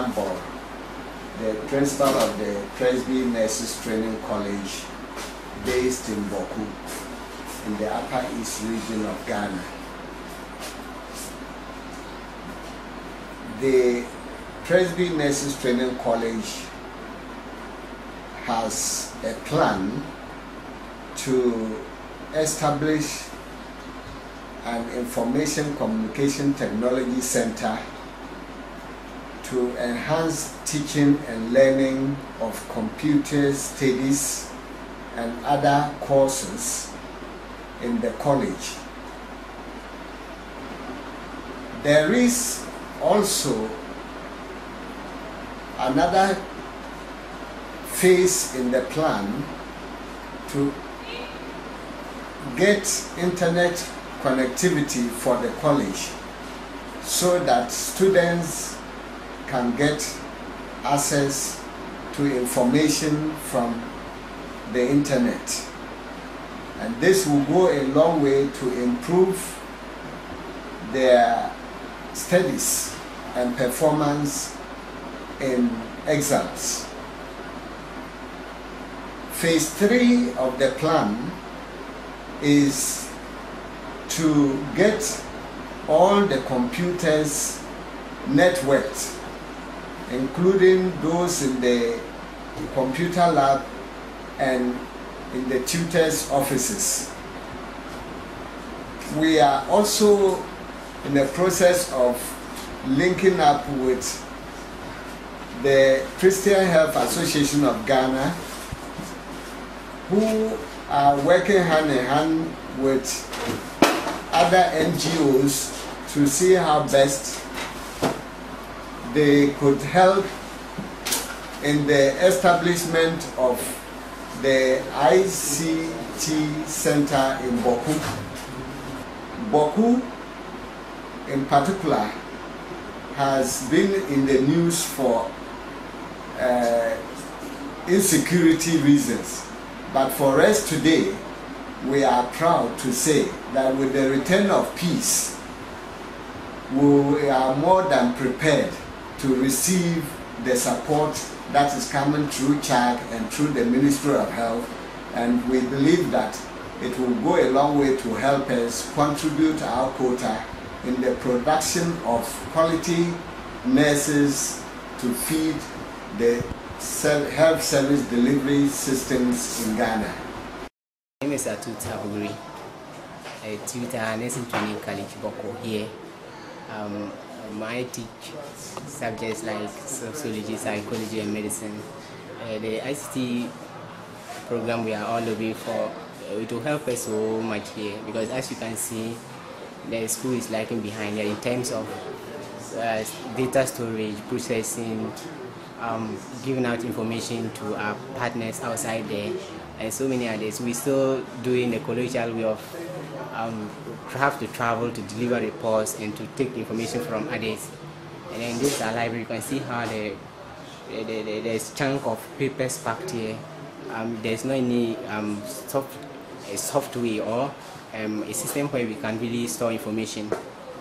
Jambor, the principal of the Presby Nurses Training College based in Bawku in the Upper East region of Ghana. The Presby Nurses Training College has a plan to establish an information communication technology center to enhance teaching and learning of computer studies and other courses in the college. There is also another phase in the plan to get internet connectivity for the college so that students can get access to information from the internet. And this will go a long way to improve their studies and performance in exams. Phase three of the plan is to get all the computers networked, including those in the computer lab and in the tutors' offices. We are also in the process of linking up with the Christian Health Association of Ghana, who are working hand in hand with other NGOs to see how best they could help in the establishment of the ICT center in Bawku. Bawku, in particular, has been in the news for uh, insecurity reasons. But for us today, we are proud to say that with the return of peace, we are more than prepared to receive the support that is coming through CHAG and through the Ministry of Health. And we believe that it will go a long way to help us contribute our quota in the production of quality nurses to feed the health service delivery systems in Ghana. My name is Atut Abugri, a tutor nursing training college Bawku here. Um, I teach subjects like sociology, psychology, and medicine. Uh, the ICT program we are all looking for uh, it will help us so much here because as you can see, the school is lagging behind there in terms of uh, data storage, processing, um, giving out information to our partners outside there, and so many others. We're still doing the colloquial way of um, have to travel to deliver reports and to take information from others. And then this is our library. You can see how the, the, the, the there's chunk of papers packed here. Um, there's no any um, soft, a software or um, a system where we can really store information,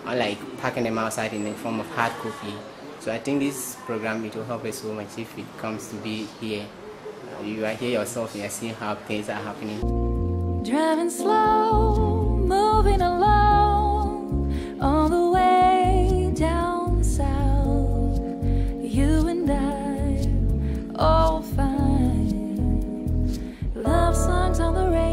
unlike packing them outside in the form of hard copy. So I think this program it will help us so much if it comes to be here. You are here yourself and you're seeing how things are happening. Driving slow, moving along on the way down south. You and I, all fine. Love songs on the radio.